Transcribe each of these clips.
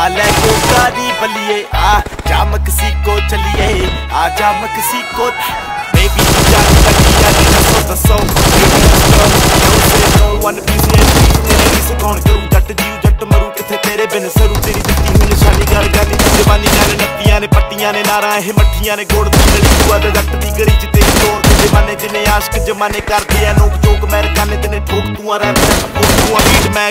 आले को गाड़ी बलिए। आ, जा सी को चलिए। आ, जा सी को बेबी जा तकिया नी दसो दसो। सो नो वन पीस ने सो कौन जट जट किथे तेरे बिन सरू? तेरी हुई निशानी जवानी नत्तियाँ ने, पट्टियाँ ने, नारा है ने, गोड़ जट दी च तेरी ज़ोर जमाने जिने आशिक जमाने करते नोक जोक मेरे कान ने ठोक तू आ रैप तू आ बीट मैं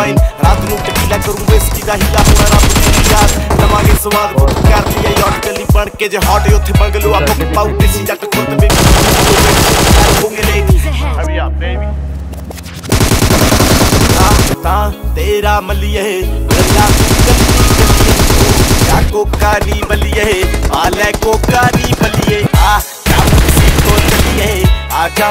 वाइन रात ਨੂੰ ਟਕੀਲਾ ਕਰੂੰ ਵਿਸਕੀ ਦਾ ਹੀਲਾ ਹੋਣਾ ਰੱਬ ਦੀ ਯਾਦ ਦਵਾਂਗੇ ਸਵਾਦ ਬੁੱਕ ਕਰ ਲਈਏ ਯਾਰ ਚੱਲੀ ਬਣ ਕੇ ਜੇ ਹੌਟ ਉੱਥੇ ਬੰਗਲੂ ਆਪੋ ਕੇ ਪਾਉ ਟਿਸੀ ਜੱਟ ਖੁਰਦ ਵੀ ਹੋਗੇ ਲੇਡੀ ਹਵੀ ਆ ਬੇਬੀ ਤਾਂ ਤੇਰਾ ਮਲੀਏ ਰੱਲਾ क्या कोकारी बलिए आले कोकारी बलिए आ क्या तो चलिए आजा